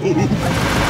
go!